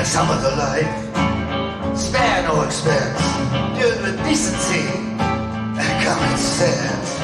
a sum of the life. Spare no expense, do it with decency and common sense.